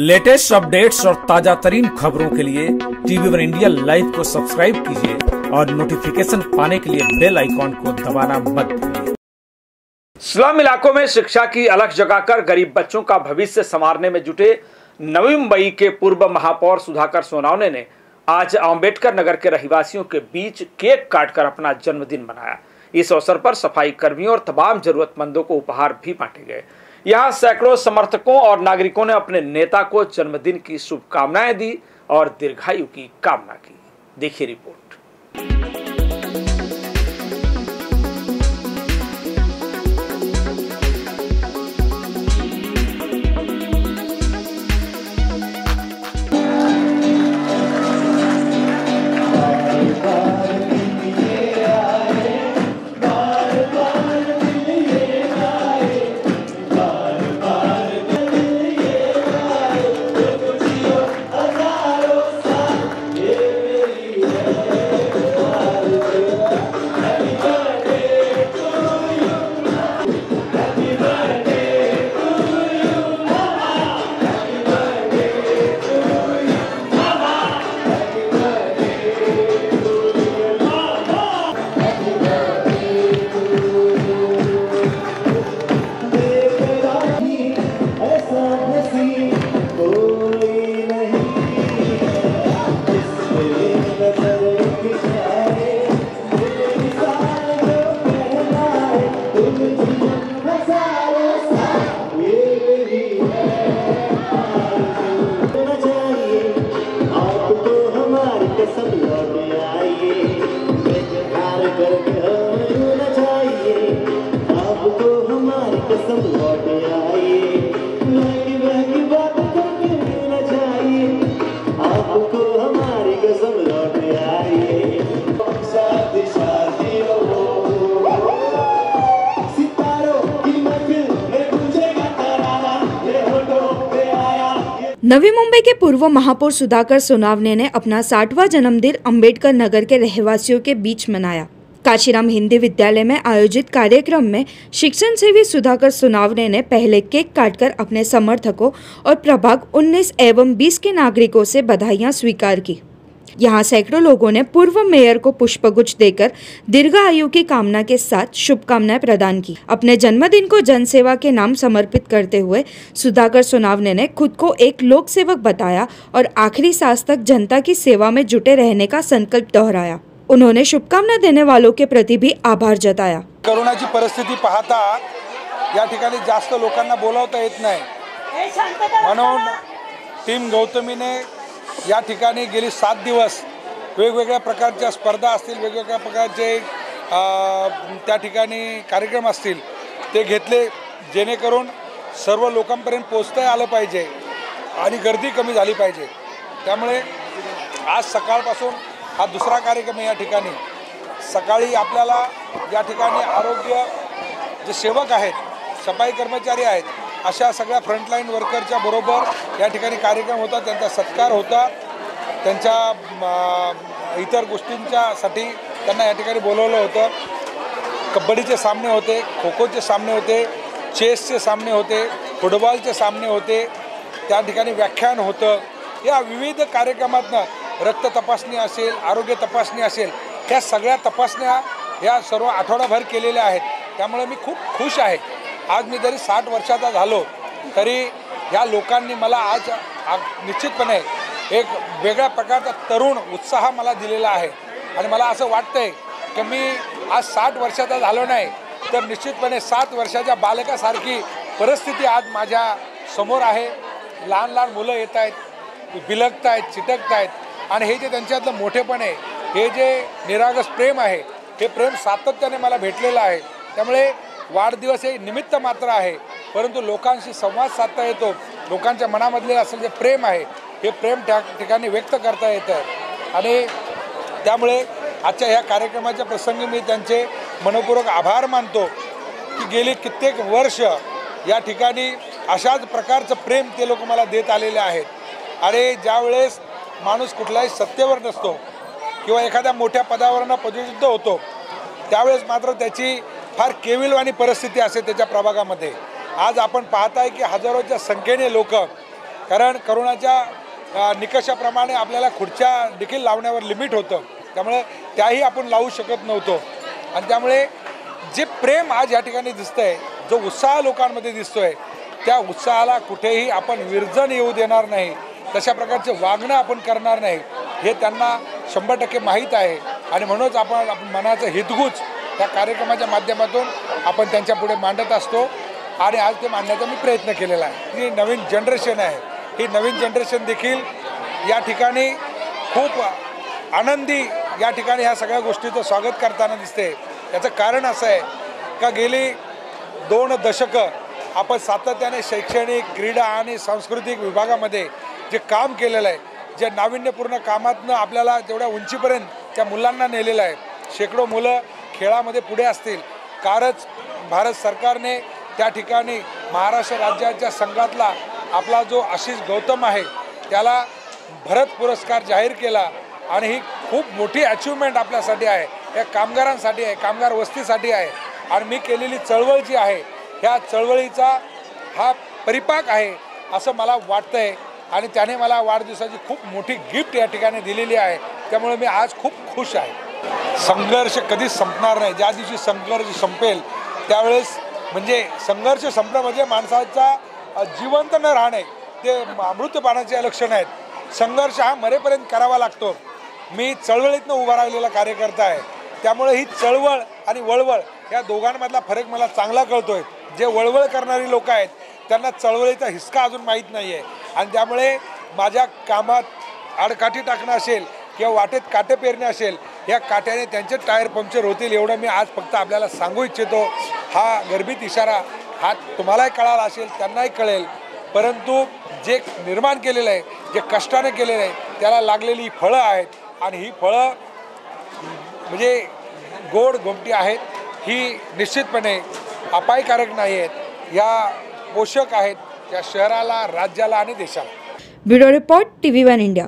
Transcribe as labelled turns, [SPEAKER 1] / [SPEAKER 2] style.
[SPEAKER 1] Latest updates और ताज़ा तरीन खबरों के लिए टीवी वन इंडिया लाइव को सब्सक्राइब कीजिए और नोटिफिकेशन पाने के लिए बेल आइकॉन को दबाना मत भूलिए।
[SPEAKER 2] स्लम इलाकों में शिक्षा की अलग जगाकर गरीब बच्चों का भविष्य संवारने में जुटे नवी मुंबई के पूर्व महापौर सुधाकर सोनावने ने आज अंबेडकर नगर के रहवासियों के बीच केक काटकर अपना जन्मदिन मनाया। इस अवसर पर सफ़ाई कर्मियों और तमाम जरूरतमंदों को उपहार भी बांटे गए। यहाँ सैकड़ों समर्थकों और नागरिकों ने अपने नेता को जन्मदिन की शुभकामनाएं दी और दीर्घायु की कामना की। देखिए रिपोर्ट।
[SPEAKER 3] नवी मुंबई के पूर्व महापौर सुधाकर सोनावने ने अपना साठवां जन्मदिन अंबेडकर नगर के रहवासियों के बीच मनाया। काशीराम हिंदी विद्यालय में आयोजित कार्यक्रम में शिक्षण सेवी सुधाकर सोनावने ने पहले केक काटकर अपने समर्थकों और प्रभाग 19 एवं 20 के नागरिकों से बधाइयाँ स्वीकार की। यहाँ सैकड़ों लोगों ने पूर्व मेयर को पुष्पगुच्छ देकर दीर्घ आयु की कामना के साथ शुभकामनाएँ प्रदान की। अपने जन्मदिन को जनसेवा के नाम समर्पित करते हुए सुधाकर सोनावने ने खुद को एक लोक सेवक बताया और आखिरी सांस तक जनता की सेवा में जुटे रहने का संकल्प दोहराया। उन्होंने शुभकामना देने वालों के प्रति भी आभार जताया।
[SPEAKER 4] करोनाची परिस्थिती पाहता या ठिकाणी जास्त लोकांना बोलावता येत नाही. म्हणून टीम गौतमीने या ठिकाणी गेली सात दिवस. वेगवेगळ्या प्रकारच्या स्पर्धा असतील वेगवेगळ्या प्रकारचे त्या ठिकाणी कार्यक्रम असतील ते घेतले जेणेकरून सर्व लोकांपर्यंत पोचता आलं पाहिजे आणि गर्दी कमी झाली पाहिजे. त्यामुळे आज सकाळपासून हा दुसरा कार्यक्रम आहे या ठिकाणी. सकाळी आपल्याला या ठिकाणी आरोग्य जे सेवक आहेत सफाई कर्मचारी आहेत अशा सगळ्या फ्रंटलाईन वर्करच्या बरोबर या ठिकाणी कार्यक्रम होता त्यांचा सत्कार होता. त्यांच्या इतर गोष्टींच्यासाठी त्यांना या ठिकाणी बोलवलं होतं. कबड्डीचे सामने होते खो खोचे सामने होते चेसचे सामने होते फुटबॉलचे सामने होते. त्या ठिकाणी व्याख्यान होतं. या विविध कार्यक्रमातनं रक्त तपासणी असेल आरोग्य तपासणी असेल ह्या सगळ्या तपासण्या या सर्व आठवडाभर केलेल्या आहेत. त्यामुळे मी खूप खुश आहे. आज मी जरी साठ वर्षाचा झालो तरी ह्या लोकांनी मला आज निश्चितपणे एक वेगळ्या प्रकारचा तरुण उत्साह मला दिलेला आहे. आणि मला असं वाटतंय की मी आज साठ वर्षाचा झालो नाही तर निश्चितपणे सात वर्षाच्या बालकासारखी परिस्थिती आज माझ्यासमोर आहे. लहान लहान मुलं येत आहेत बिलगत आहेत चिटकत आहेत आणि हे जे त्यांच्यातलं मोठेपण आहे हे जे निरागस प्रेम आहे हे प्रेम सातत्याने मला भेटलेलं आहे. त्यामुळे वाढदिवस हे निमित्त मात्र आहे परंतु लोकांशी संवाद साधता येतो लोकांच्या मनामधले असं जे प्रेम आहे हे प्रेम त्या ठिकाणी व्यक्त करता येतं. आणि त्यामुळे आजच्या ह्या कार्यक्रमाच्या प्रसंगी मी त्यांचे मनपूर्वक आभार मानतो की गेली कित्येक वर्ष या ठिकाणी अशाच प्रकारचं प्रेम ते लोक मला देत आलेले आहेत. आणि ज्यावेळेस माणूस कुठलाही सत्तेवर नसतो किंवा एखाद्या मोठ्या पदावरनं पदच्युत होतो त्यावेळेस मात्र त्याची फार केविलवाणी परिस्थिती असते त्याच्या प्रभागामध्ये. आज आपण पाहताय की हजारोच्या संख्येने लोक कारण करोनाच्या निकषाप्रमाणे आपल्याला खुर्च्या देखील लावण्यावर लिमिट होतं. त्यामुळे त्याही आपण लावू शकत नव्हतो. आणि त्यामुळे जे प्रेम आज या ठिकाणी दिसतं आहे जो उत्साह लोकांमध्ये दिसतो आहे त्या उत्साहाला कुठेही आपण विरजण येऊ देणार नाही. तशा प्रकारचे वागणं आपण करणार नाही हे त्यांना शंभर टक्के माहीत आहे. आणि म्हणूनच आपण आपण मनाचं हितगुज त्या कार्यक्रमाच्या माध्यमातून आपण त्यांच्या पुढे मांडत असतो. आणि आज ते मांडण्याचा मी प्रयत्न केलेला आहे. ही नवीन जनरेशन आहे. ही नवीन जनरेशन देखील या ठिकाणी खूप आनंदी या ठिकाणी ह्या सगळ्या गोष्टीचं स्वागत करताना दिसते. याचं कारण असं आहे का गेली दोन दशकं आपण सातत्याने शैक्षणिक क्रीडा आणि सांस्कृतिक विभागामध्ये जे काम केलेलं आहे जे नाविन्यपूर्ण कामातनं आपल्याला तेवढ्या उंचीपर्यंत त्या मुलांना नेलेलं आहे. शेकडो मुलं खेळामध्ये पुढे असतील. कारच भारत सरकारने त्या ठिकाणी महाराष्ट्र राज्याच्या संघातला आपला जो आशिष गौतम आहे त्याला भरत पुरस्कार जाहीर केला आणि ही खूप मोठी अचिव्हमेंट आपल्यासाठी आहे. या कामगारांसाठी आहे कामगार वस्तीसाठी आहे. आणि मी केलेली चळवळ जी आहे ह्या चळवळीचा हा परिपाक आहे असं मला वाटतंय. आणि त्याने मला वाढदिवसाची खूप मोठी गिफ्ट या ठिकाणी दिलेली आहे. त्यामुळे मी आज खूप खुश आहे. संघर्ष कधीच संपणार नाही. ज्या दिवशी संघर्ष संपेल त्यावेळेस म्हणजे संघर्ष संपणं म्हणजे माणसाचा जिवंत न राहणे ते मृत्यपानाचे लक्षण आहेत. संघर्ष हा मरेपर्यंत करावा लागतो. मी चळवळीतनं उभा राहिलेला कार्यकर्ता आहे. त्यामुळे ही चळवळ आणि वळवळ या दोघांमधला फरक मला चांगला कळतोय. जे वळवळ करणारी लोक आहेत त्यांना चळवळीचा हिसका अजून माहीत नाही आहे आणि त्यामुळे माझ्या कामात आडकाठी टाकणं असेल किंवा वाटेत काटे पेरणे असेल या काट्याने त्यांचे टायर पंक्चर होतील एवढं मी आज फक्त आपल्याला सांगू इच्छितो. हा गर्भित इशारा हा तुम्हालाही कळाला असेल त्यांनाही कळेल. परंतु जे निर्माण केलेलं आहे जे कष्टाने केलेलं आहे त्याला लागलेली फळं आहेत आणि ही फळं म्हणजे गोड गोमटी आहेत ही निश्चितपणे अपायकारक नाही आहेत. या पोषक आहेत त्या शहराला राज्याला आणि देशाला.
[SPEAKER 3] Bureau report TV one India.